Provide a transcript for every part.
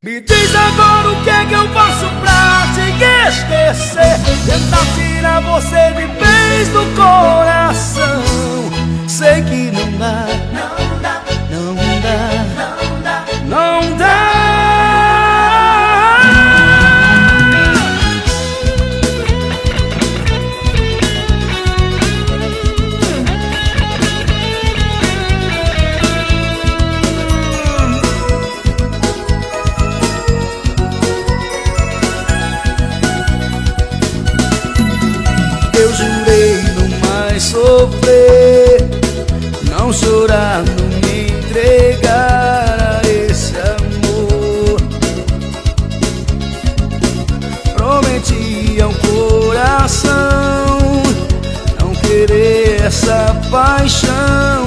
Me diz agora o que é que eu faço pra te esquecer. Tentar tirar você de vez do coração. Sei que não dá, não. paixão.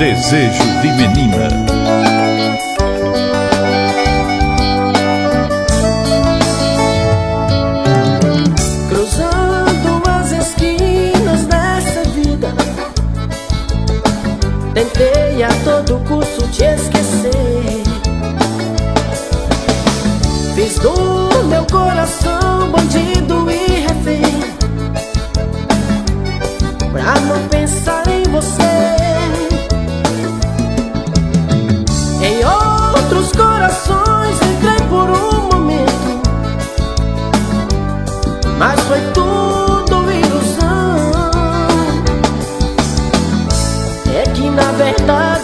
Desejo de Menina. Cruzando as esquinas dessa vida, tentei a todo custo te esquecer. Fiz do meu coração bandido e refém, pra não pensar em você. corações entrei por um momento. Mas foi tudo ilusão. É que na verdade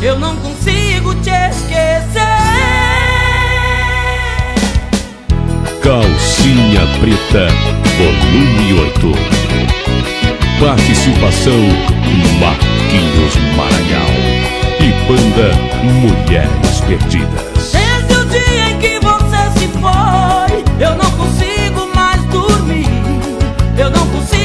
Eu não consigo te esquecer. Calcinha Preta, volume 8. Participação Marquinhos Maranhão e banda Mulheres Perdidas. Desde é o dia em que você se foi, eu não consigo mais dormir. Eu não consigo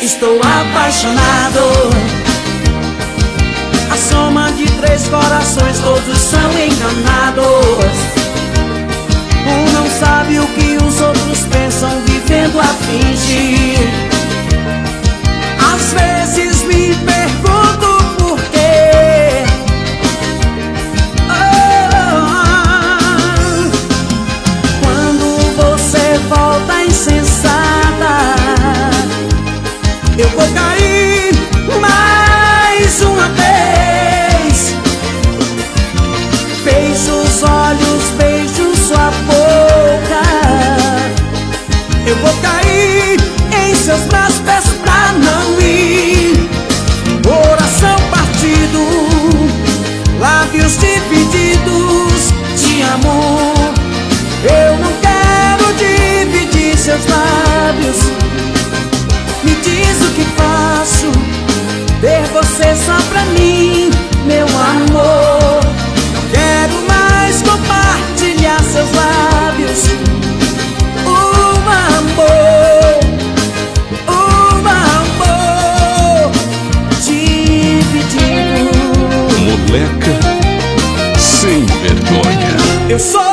Estou apaixonado. A soma de três corações Todos são enganados. Um não sabe o que os outros pensam Vivendo a fingir. Às vezes uma vez. Os olhos, beijo sua boca. você só pra mim, meu amor. Não quero mais compartilhar seus lábios. Um amor, um amor dividido. Moleca sem vergonha. Eu sou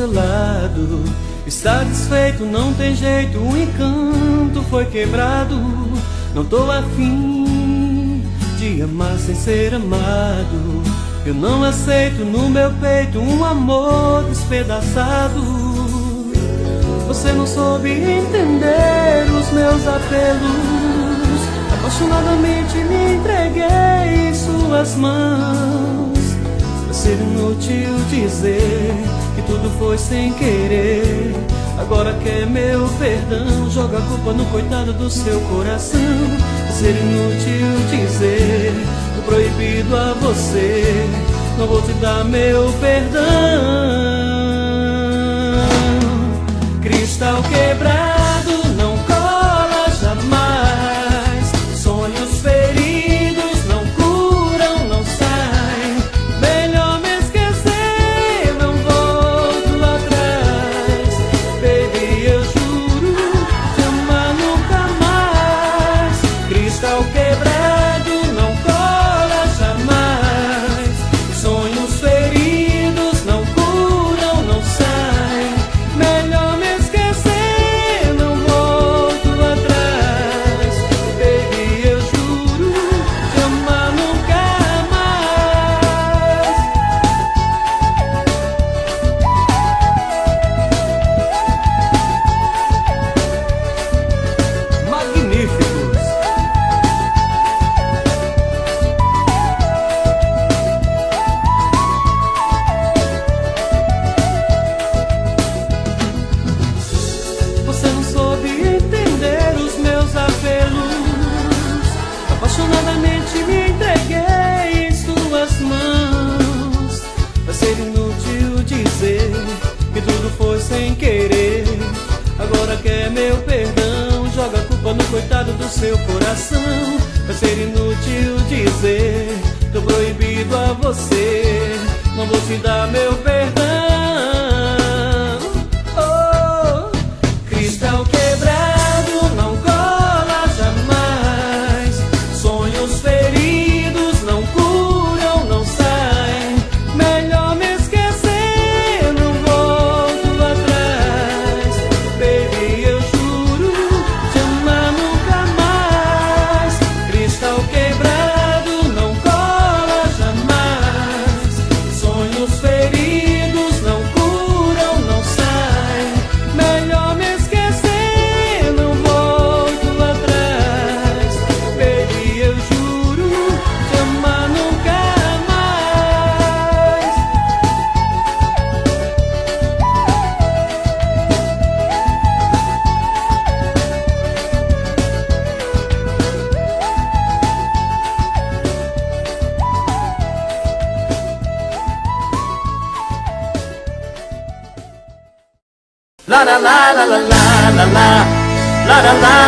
seu lado. Está desfeito, não tem jeito, o encanto foi quebrado. Não tô afim de amar sem ser amado. Eu não aceito no meu peito um amor despedaçado. Você não soube entender os meus apelos. Apaixonadamente me entreguei em suas mãos. Vai ser inútil dizer tudo foi sem querer. Agora quer meu perdão, joga a culpa no coitado do seu coração. Ser inútil dizer o proibido a você. Não vou te dar meu perdão. Cristal quebrado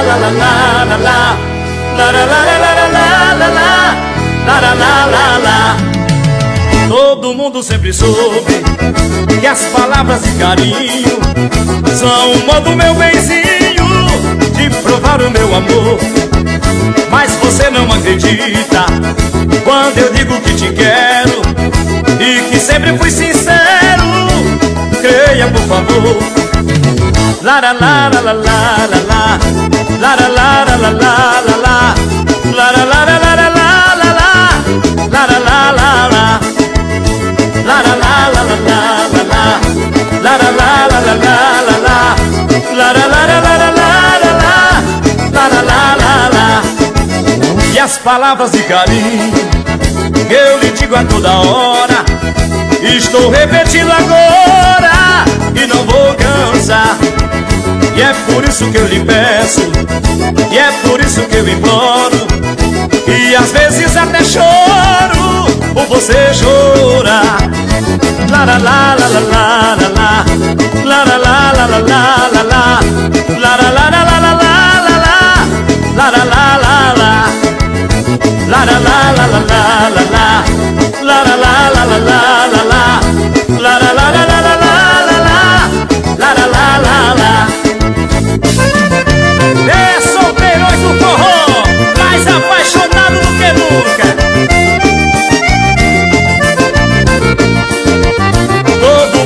La la la la la la la la La la la la la la la la Todo mundo sempre soube Que as palavras de carinho São o modo meu benzinho De provar o meu amor Mas você não acredita Quando eu digo que te quero E que sempre fui sincero Creia por favor La la la la la la la e as palavras de carinho eu lhe digo a toda hora, estou repetindo agora e não vou cansar. E é por isso que eu lhe peço E é por isso que eu imploro E às vezes até choro Por você chorar La la la la la la la la La la la la la la la la La la la la la la la la La la la la la La la la la la la la La la la la la la la La la la la la apaixonado do que nunca. Todo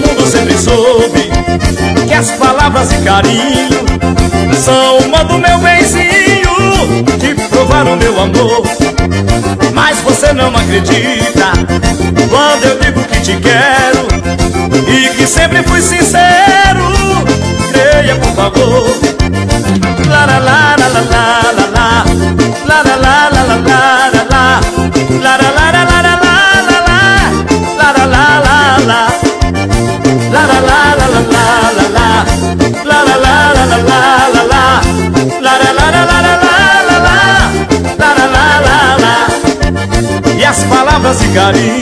palavras de carinho São uma do meu benzinho Que provaram meu amor. Mas você não acredita Quando eu digo que te quero E que sempre fui sincero. Creia por favor. La la la La la la la la la la la La la la la la la la la La la la la la La la la la la la la la La la la la la la E as palavras de carinho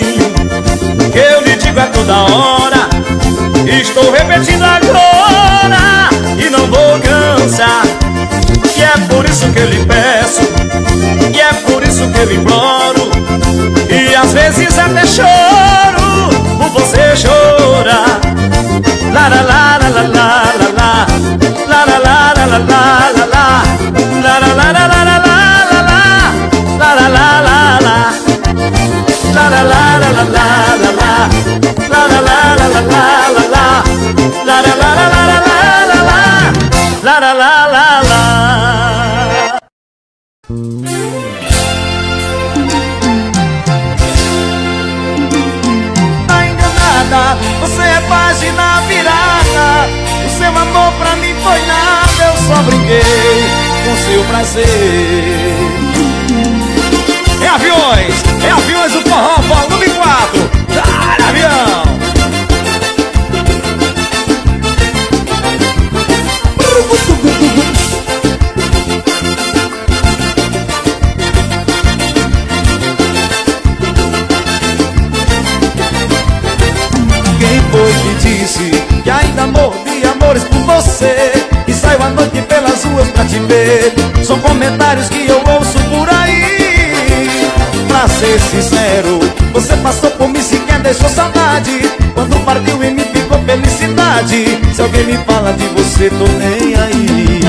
você E saio à noite pelas ruas pra te ver. São comentários que eu ouço por aí. Pra ser sincero, você passou por mim sequer deixou saudade. Quando partiu em mim ficou felicidade. Se alguém me fala de você, tô nem aí.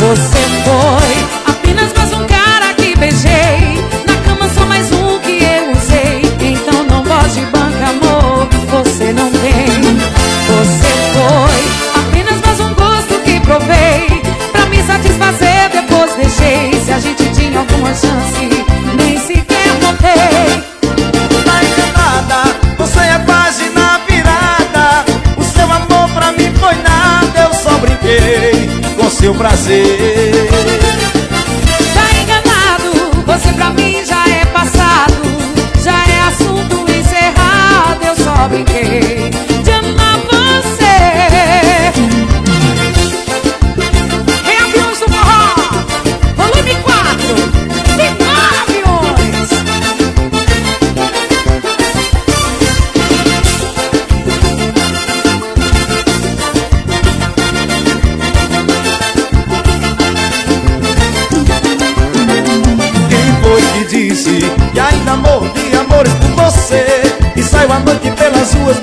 Você foi prazer.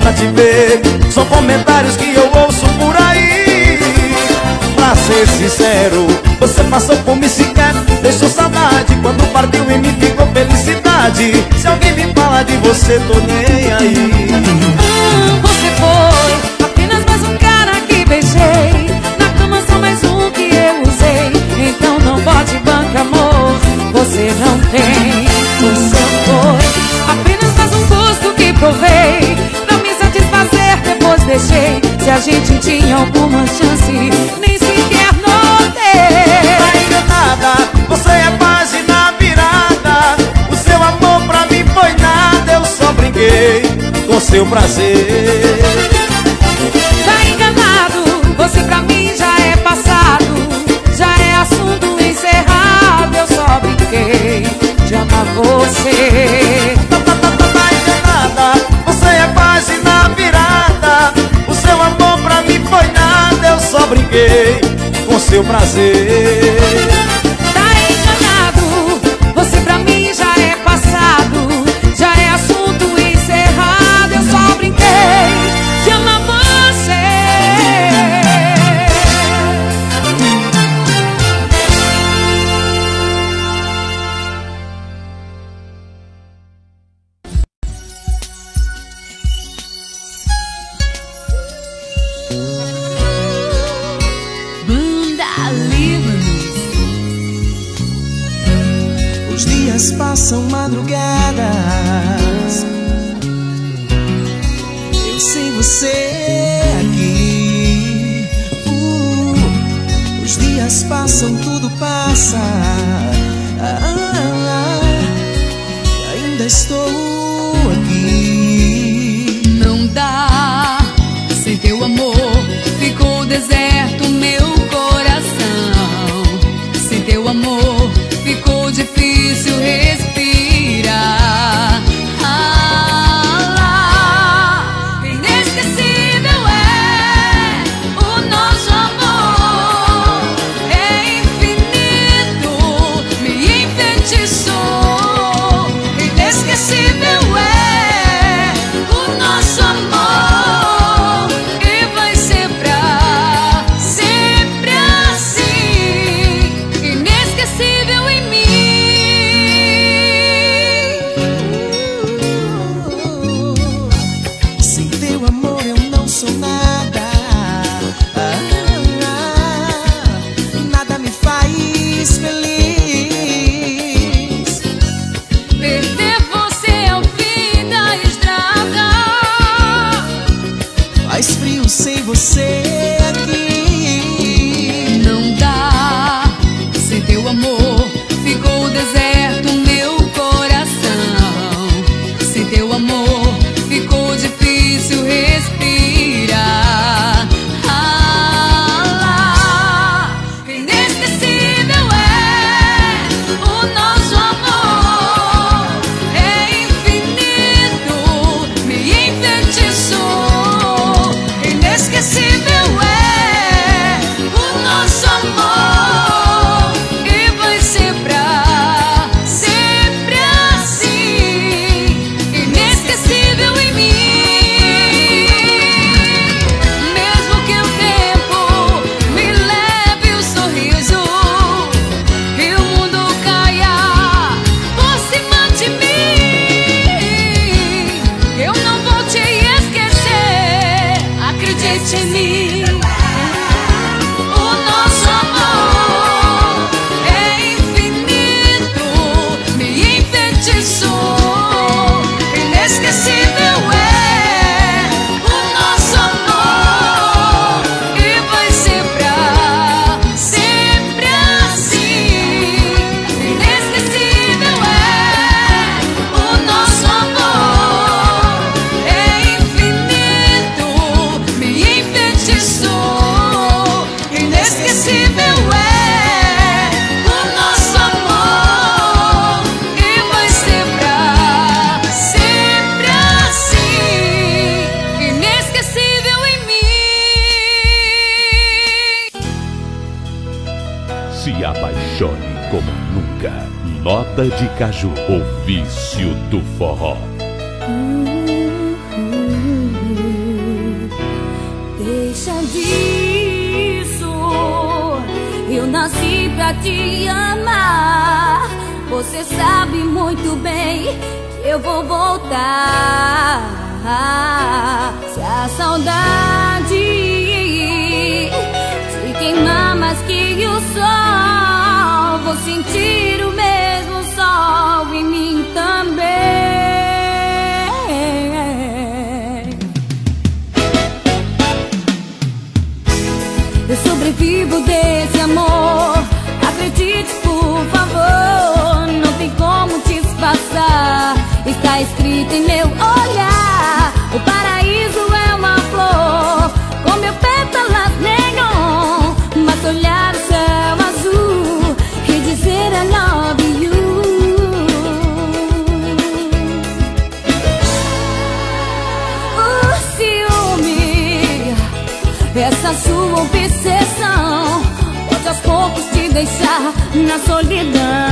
Pra te ver. São comentários que eu ouço por aí. Pra ser sincero, você passou por mim sequer. Deixou saudade, quando partiu em mim ficou felicidade. Se alguém me fala de você, tô nem aí. Você foi apenas mais um cara que beijei. Na cama só mais um que eu usei. Então não pode banca, amor Você não tem. Você foi apenas mais um gosto que provei deixei Se a gente tinha alguma chance Nem sequer notei. Tá enganada, você é página virada. O seu amor pra mim foi nada Eu só brinquei com seu prazer. Tá enganado, você pra mim já é passado. Já é assunto encerrado, eu só brinquei de amar você com seu prazer. passam madrugadas. Eu sem você aqui. Uh, Os dias passam, tudo passa. Ah, ah, ah, ah. Ainda estou to his De Caju, o vício do forró. Deixa disso, eu nasci pra te amar. Você sabe muito bem que eu vou voltar. Se a saudade te queimar mais que o sol, vou sentir o em mim também. Eu sobrevivo desse amor. Acredite, por favor. Não tem como te espaçar. Está escrito em meu olhar. O paraíso. sua obsessão. Pode aos poucos te deixar na solidão.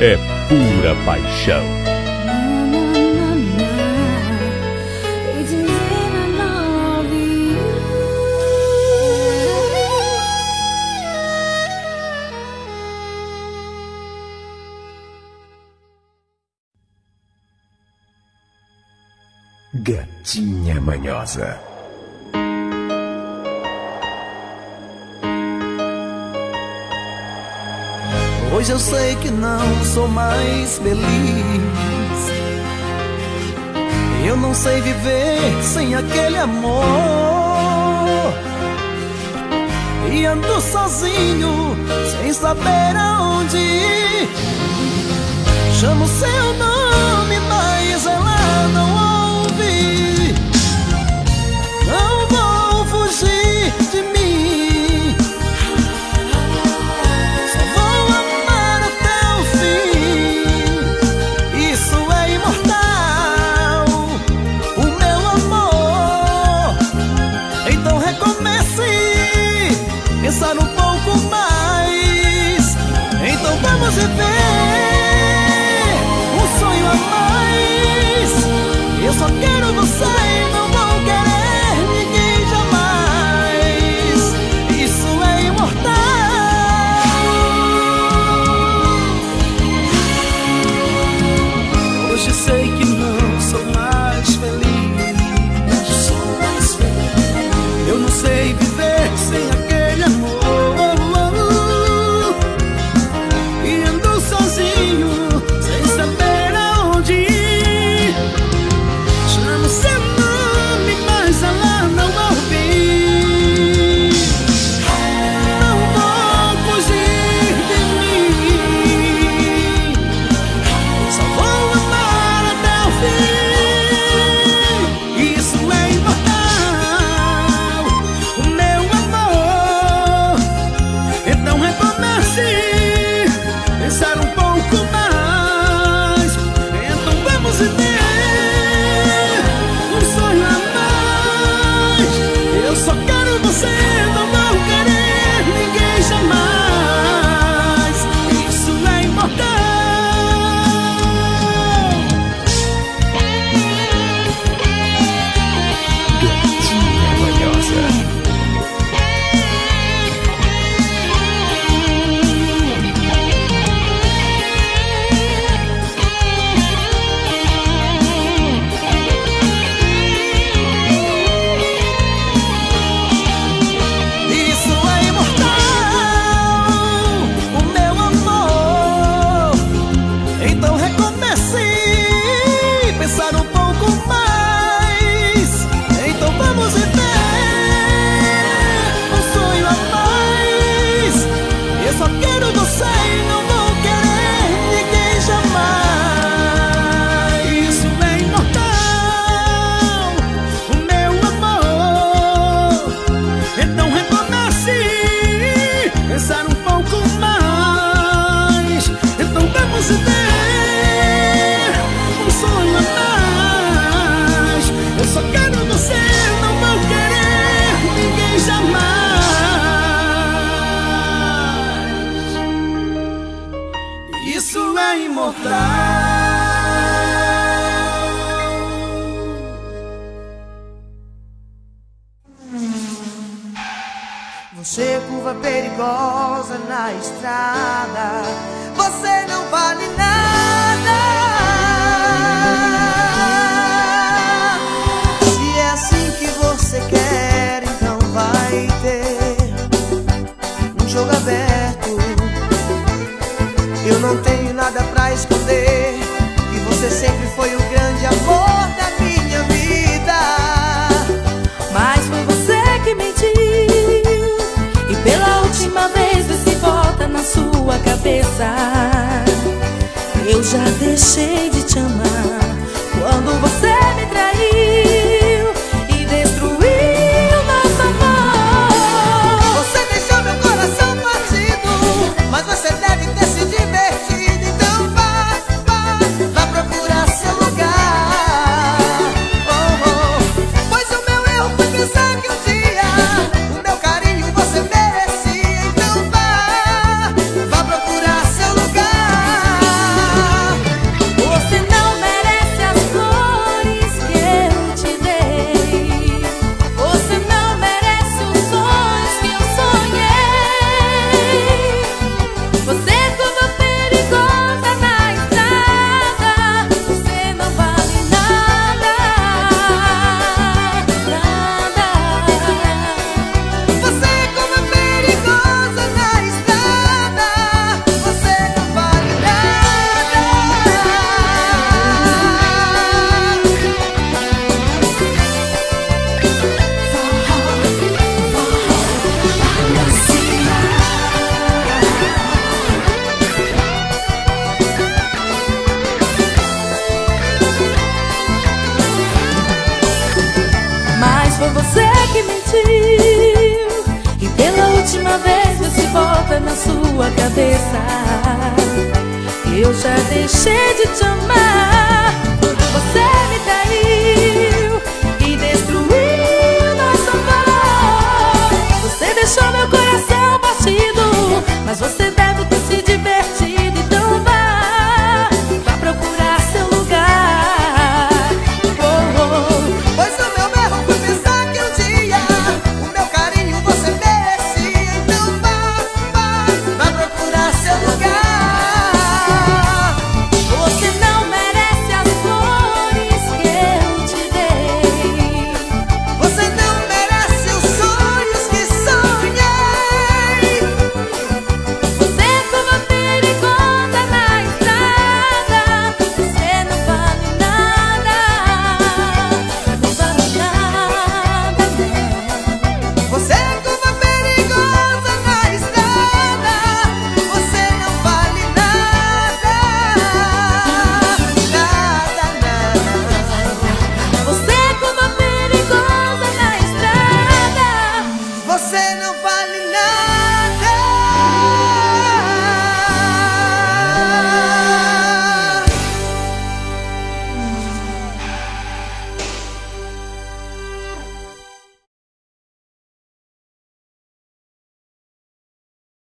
é pura paixão. Gatinha Manhosa Hoje eu sei que não sou mais feliz. Eu não sei viver sem aquele amor. E ando sozinho, sem saber aonde ir. Chamo seu nome, mas ela não ouve. Não vou fugir de mim. sua cabeça. Eu já deixei de te amar. na sua cabeça. Eu já deixei de te amar Você me traiu e destruiu nosso amor. Você deixou meu coração partido Mas você